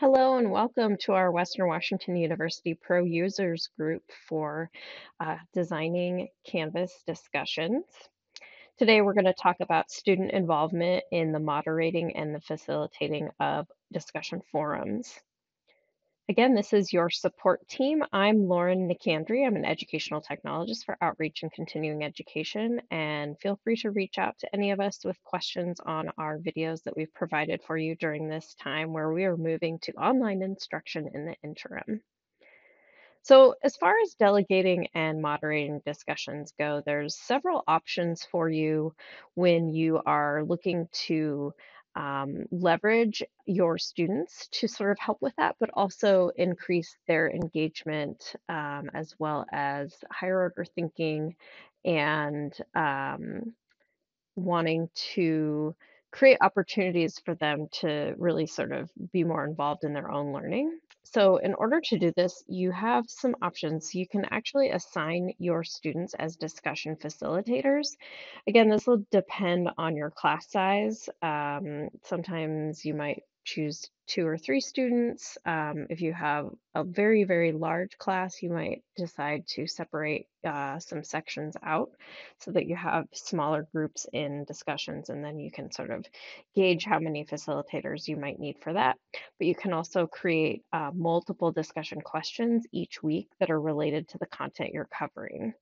Hello and welcome to our Western Washington University Pro Users Group for uh, designing Canvas discussions. Today we're going to talk about student involvement in the moderating and the facilitating of discussion forums. Again, this is your support team. I'm Lauren Nicandri. I'm an educational technologist for Outreach and Continuing Education, and feel free to reach out to any of us with questions on our videos that we've provided for you during this time where we are moving to online instruction in the interim. So as far as delegating and moderating discussions go, there's several options for you when you are looking to um, leverage your students to sort of help with that, but also increase their engagement um, as well as higher order thinking and um, wanting to create opportunities for them to really sort of be more involved in their own learning. So in order to do this, you have some options. You can actually assign your students as discussion facilitators. Again, this will depend on your class size. Um, sometimes you might choose two or three students. Um, if you have a very, very large class, you might decide to separate uh, some sections out so that you have smaller groups in discussions, and then you can sort of gauge how many facilitators you might need for that. But you can also create uh, multiple discussion questions each week that are related to the content you're covering.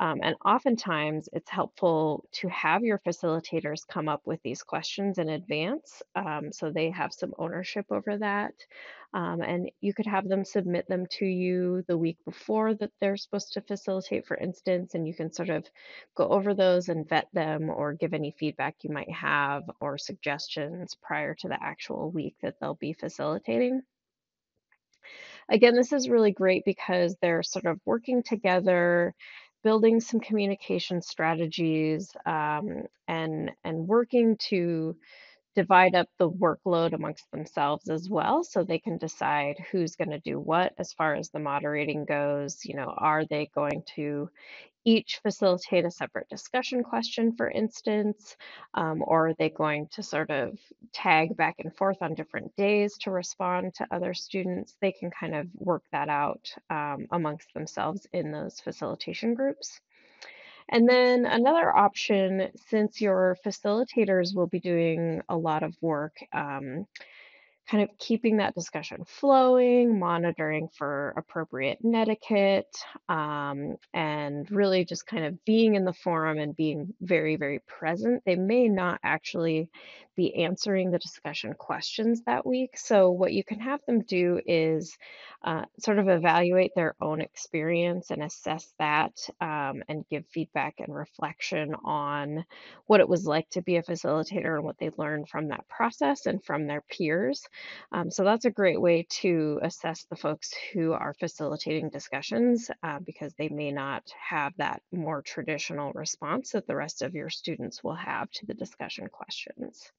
Um, and oftentimes it's helpful to have your facilitators come up with these questions in advance um, so they have some ownership over that. Um, and you could have them submit them to you the week before that they're supposed to facilitate, for instance, and you can sort of go over those and vet them or give any feedback you might have or suggestions prior to the actual week that they'll be facilitating. Again, this is really great because they're sort of working together building some communication strategies um, and and working to divide up the workload amongst themselves as well so they can decide who's going to do what as far as the moderating goes you know are they going to each facilitate a separate discussion question for instance um, or are they going to sort of tag back and forth on different days to respond to other students? They can kind of work that out um, amongst themselves in those facilitation groups and then another option, since your facilitators will be doing a lot of work, um, kind of keeping that discussion flowing, monitoring for appropriate netiquette, um, and really just kind of being in the forum and being very, very present. They may not actually be answering the discussion questions that week. So, what you can have them do is uh, sort of evaluate their own experience and assess that um, and give feedback and reflection on what it was like to be a facilitator and what they learned from that process and from their peers. Um, so that's a great way to assess the folks who are facilitating discussions uh, because they may not have that more traditional response that the rest of your students will have to the discussion questions.